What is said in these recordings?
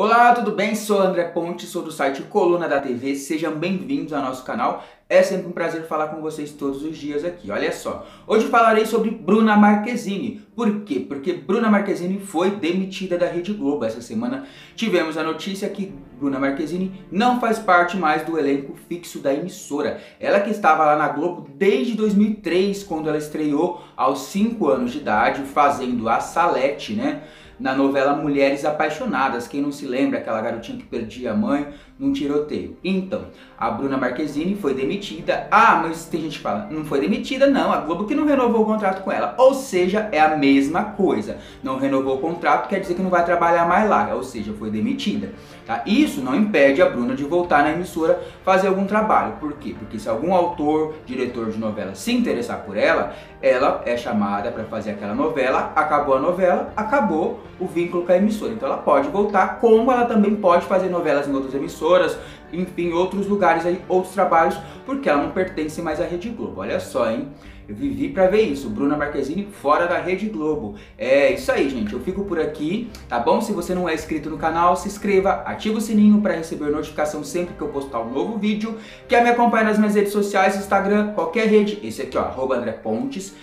Olá, tudo bem? Sou André Ponte, sou do site Coluna da TV. Sejam bem-vindos ao nosso canal. É sempre um prazer falar com vocês todos os dias aqui. Olha só, hoje falarei sobre Bruna Marquezine. Por quê? Porque Bruna Marquezine foi demitida da Rede Globo. Essa semana tivemos a notícia que Bruna Marquezine não faz parte mais do elenco fixo da emissora. Ela que estava lá na Globo desde 2003, quando ela estreou aos 5 anos de idade, fazendo a Salete, né? Na novela Mulheres Apaixonadas. Quem não se lembra, aquela garotinha que perdia a mãe num tiroteio. Então, a Bruna Marquezine foi demitida. Ah, mas tem gente que fala, não foi demitida, não. A Globo que não renovou o contrato com ela. Ou seja, é a mesma coisa. Não renovou o contrato quer dizer que não vai trabalhar mais lá. Ou seja, foi demitida. Tá? Isso não impede a Bruna de voltar na emissora fazer algum trabalho. Por quê? Porque se algum autor, diretor de novela se interessar por ela, ela é chamada para fazer aquela novela, acabou a novela, acabou o vínculo com a emissora. Então ela pode voltar, como ela também pode fazer novelas em outras emissoras, enfim, outros lugares aí, outros trabalhos, porque ela não pertence mais à Rede Globo. Olha só, hein? Eu vivi para ver isso. Bruna Marquezine fora da Rede Globo. É isso aí, gente. Eu fico por aqui, tá bom? Se você não é inscrito no canal, se inscreva, ativa o sininho para receber notificação sempre que eu postar um novo vídeo. Quer me acompanhar nas minhas redes sociais, Instagram, qualquer rede, esse aqui, ó, André Pontes.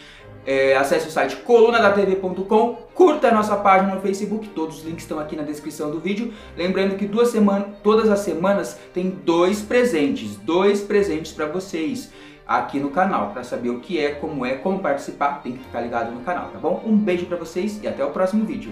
É, acesse o site colunadatv.com, curta a nossa página no Facebook, todos os links estão aqui na descrição do vídeo. Lembrando que duas semanas, todas as semanas tem dois presentes, dois presentes para vocês aqui no canal. Para saber o que é, como é, como participar, tem que ficar ligado no canal, tá bom? Um beijo para vocês e até o próximo vídeo.